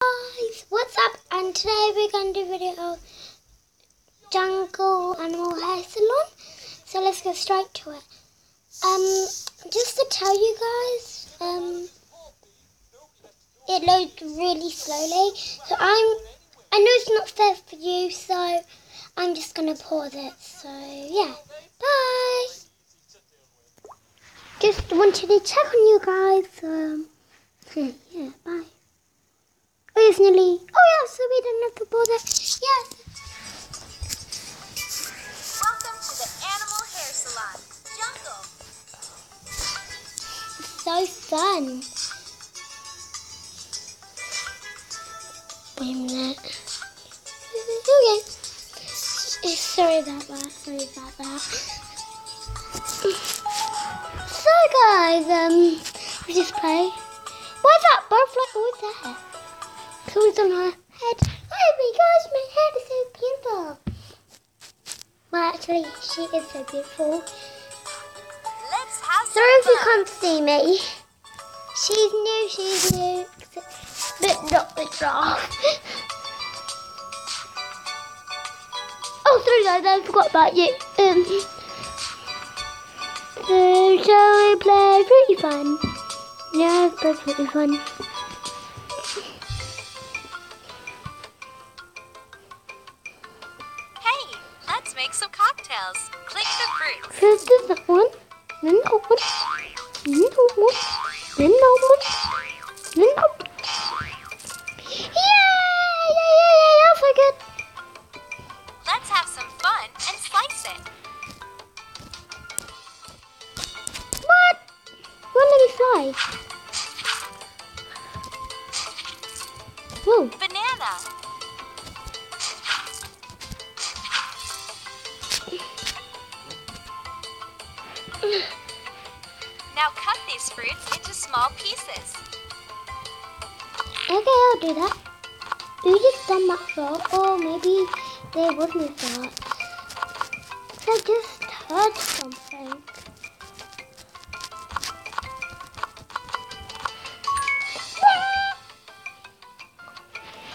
guys, what's up? And today we're going to do a video of Jungle Animal Hair Salon. So let's get straight to it. Um, just to tell you guys, um, it loads really slowly. So I'm, I know it's not fair for you, so I'm just gonna pause it. So yeah, bye. Just wanted to check on you guys. Um, yeah, bye. Oh, it's nearly. Oh, yeah, so we didn't have to bother. Yes. Welcome to the Animal Hair Salon. Jungle. So fun. Wait a minute. Okay. Sorry about that. Sorry about that. So, guys, um, we just play. What's that butterfly always there? It's on her head. Oh my gosh, my head is so beautiful. Well, actually, she is so beautiful. Let's have Sorry if you can't see me. She's new, she's new. But not the giraffe. oh, sorry guys, I forgot about you. Um, so, shall we play Fruity Fun? Yeah, it's perfectly fun. Make some cocktails. Click the fruits. First is that one, then that one, then that one, then that one, then that one. Yay! Yay, yay, yay, that's so good. Let's have some fun and slice it. What? What let me fly? Whoa. Banana. Now cut these fruits into small pieces. Okay, I'll do that. Do you just done that thought, or maybe there was no thought. I just heard something.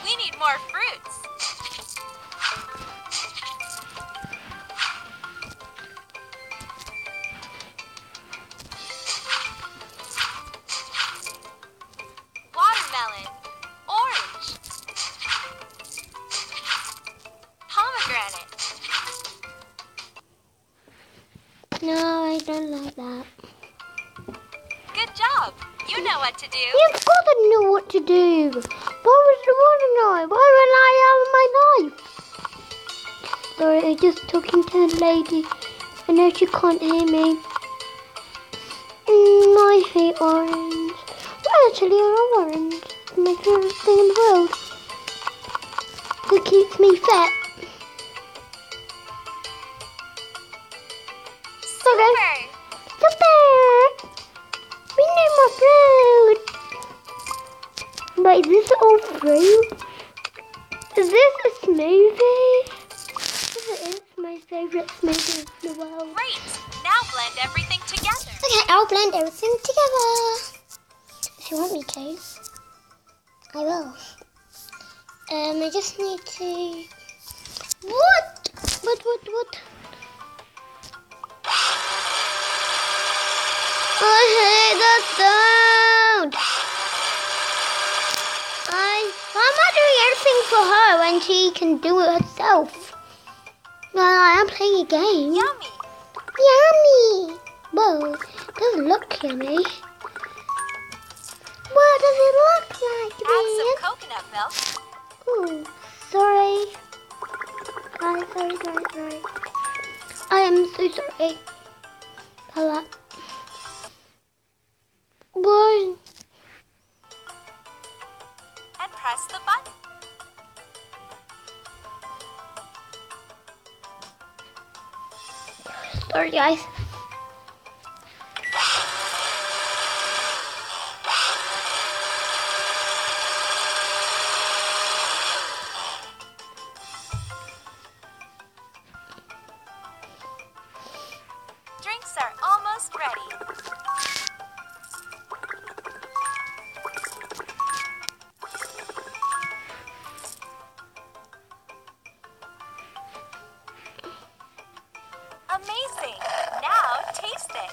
We need more fruits. No, I don't like that. Good job. You know what to do. You've got to know what to do. Why would you want to know? Why would I have my knife? Sorry, I'm just talking to the lady. I know she can't hear me. Mm, I hate orange. Well, actually, I love orange. It's my favorite thing in the world. It keeps me fit. Super. Super! We need more fruit! Wait, is this all fruit? Is this a smoothie? This is my favourite smoothie in the world. Great. Now blend everything together. Okay, I'll blend everything together. If you want me to, I will. Um, I just need to. What? What? What? What? I hate the sound. I. Why am I doing everything for her when she can do it herself? Well, I am playing a game. Yummy. Yummy! Whoa, it doesn't look yummy. What does it look like, Add some coconut milk. Ooh, sorry. Sorry, sorry, sorry, sorry. I am so sorry. For What? and press the button. Sorry, guys. filling. Now taste it.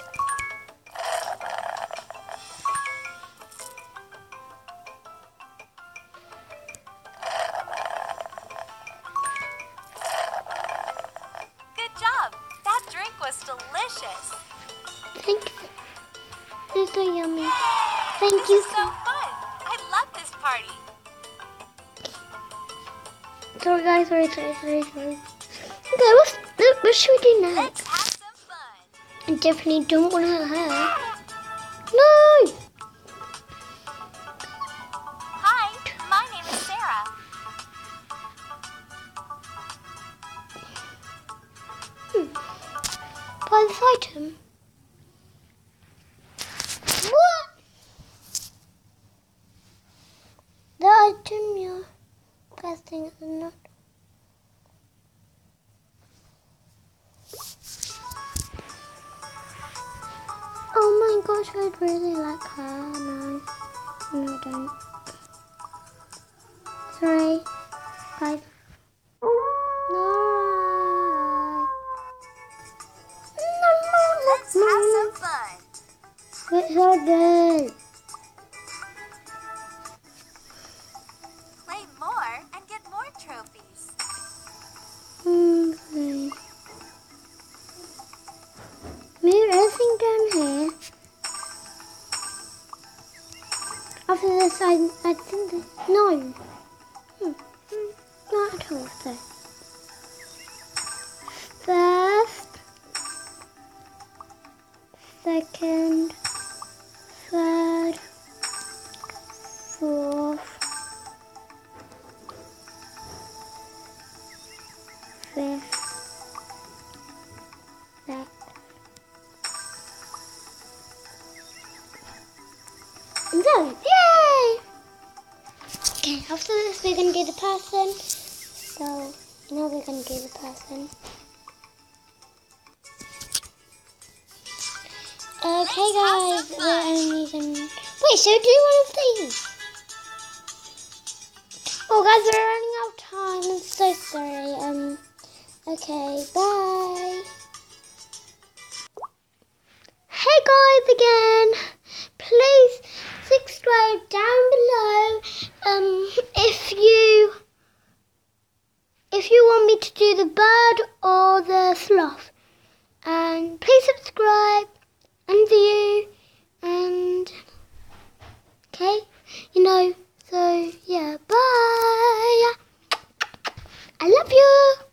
Good job. That drink was delicious. Thanks. They're so yummy. Thank this you. Is so fun. I love this party. Sorry guys, sorry, sorry, sorry, sorry. Okay, what, what should we do next? I definitely don't want to hurt her. No! Hi, my name is Sarah. Buy this item. Gosh, I'd really like her. No, no, don't. Sorry, guys. No. Let's have some fun. It's so good. I, I think that, no. Hmm. Not at all, so. First, second, after this we're gonna do the person. So now we're gonna do the person. Okay guys, we're only gonna wait, so do one of these. Oh guys, we're running out of time. I'm so sorry. Um okay, bye. Hey guys again. Please subscribe down below um if you want me to do the bird or the sloth. And please subscribe and view and okay, you know, so yeah, bye. I love you.